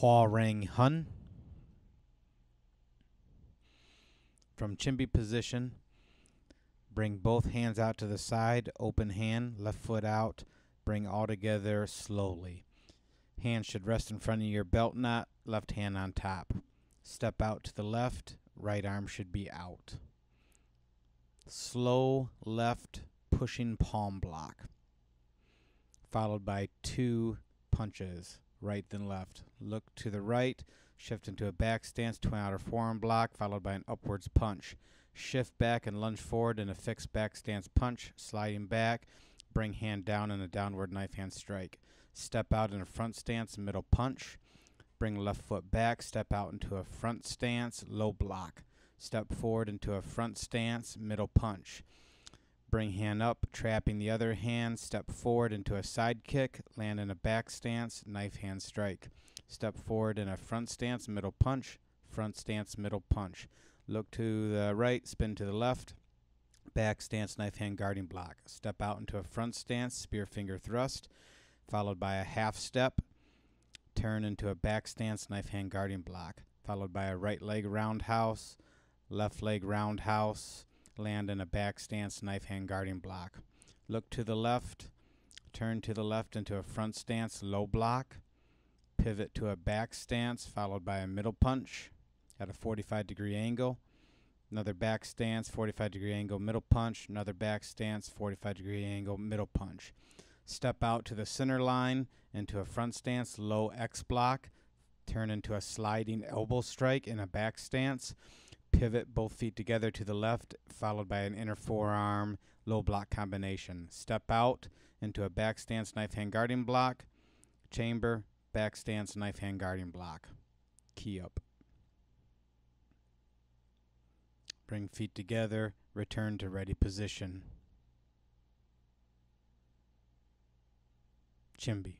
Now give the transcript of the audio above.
Hwa Rang Hyung. From Chimbi position, bring both hands out to the side, open hand, left foot out, bring all together slowly. Hands should rest in front of your belt knot, left hand on top. Step out to the left, right arm should be out. Slow left pushing palm block, followed by two punches, right then left. Look to the right, shift into a back stance, twin outer forearm block, followed by an upwards punch. Shift back and lunge forward in a fixed back stance punch, sliding back, bring hand down in a downward knife hand strike. Step out in a front stance, middle punch. Bring left foot back, step out into a front stance, low block. Step forward into a front stance, middle punch. Bring hand up, trapping the other hand. Step forward into a side kick, land in a back stance, knife hand strike. Step forward in a front stance, middle punch, front stance, middle punch. Look to the right, spin to the left, back stance, knife hand guarding block. Step out into a front stance, spear finger thrust, followed by a half step, turn into a back stance, knife hand guarding block, followed by a right leg roundhouse, left leg roundhouse, land in a back stance, knife hand guarding block. Look to the left, turn to the left into a front stance, low block, pivot to a back stance, followed by a middle punch at a 45 degree angle. Another back stance, 45 degree angle, middle punch. Another back stance, 45 degree angle, middle punch. Step out to the center line into a front stance, low X block. Turn into a sliding elbow strike in a back stance. Pivot both feet together to the left, followed by an inner forearm low block combination. Step out into a back stance, knife hand guarding block. Chamber, back stance, knife hand guarding block. Kihap. Bring feet together, return to ready position. Chimbi.